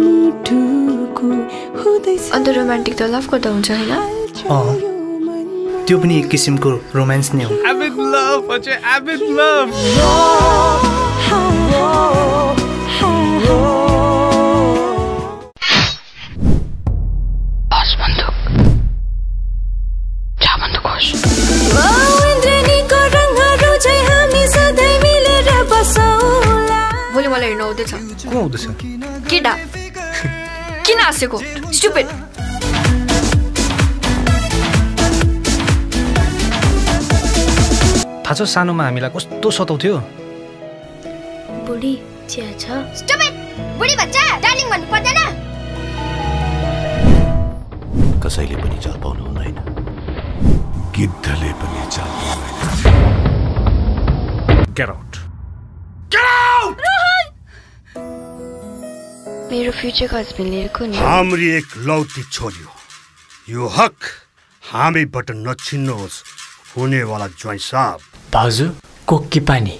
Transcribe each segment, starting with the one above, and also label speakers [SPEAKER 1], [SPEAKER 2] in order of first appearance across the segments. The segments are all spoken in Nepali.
[SPEAKER 1] मुटुको हुँदैछ।
[SPEAKER 2] अन्त रोमान्टिक त लभ गर्दा हुन्छ होइन?
[SPEAKER 3] त्यो पनि एक किसिमको रोमान्स नै हो।
[SPEAKER 4] Avid love.
[SPEAKER 1] इन्द्रेणीको
[SPEAKER 2] आउँदैछ
[SPEAKER 3] को आउँदैछ
[SPEAKER 2] केटा किन हाँसेको स्टुपेड
[SPEAKER 3] थाहा छ सानोमा हामीलाई कस्तो सताउँथ्यो
[SPEAKER 2] बुढी चिया छ
[SPEAKER 5] बुढी बच्चा डार्लिङ भन्नु पर्दैन
[SPEAKER 6] कसैले पनि चाल पाउनु हुँदैन गिद्धले पनि चाल पाउँदैन
[SPEAKER 4] Get out.
[SPEAKER 2] मेरो फ्युचरको हस्बेन्ड लिएको नि।
[SPEAKER 7] हाम्री एक लौती छोरी हो। यो हक हामीबाट नछिन्नुहोस् हुनेवाला ज्वाइँ साहब।
[SPEAKER 8] भाउजू कोक कि पानी।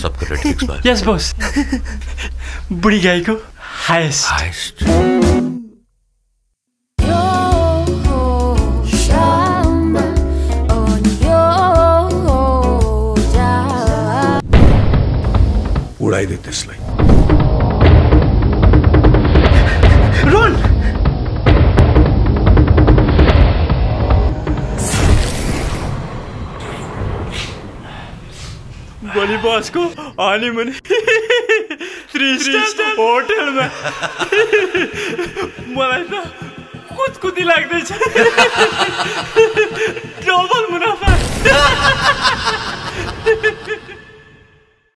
[SPEAKER 6] सबको रेट फिक्स भयो।
[SPEAKER 8] यस बस बुढी गाईको heist
[SPEAKER 6] heist would I
[SPEAKER 8] did this like? Run! बड़ी बॉस को आनी मनी। थ्री स्टार होटल में। मलाई त कुदकुदी लाग्दैछ डबल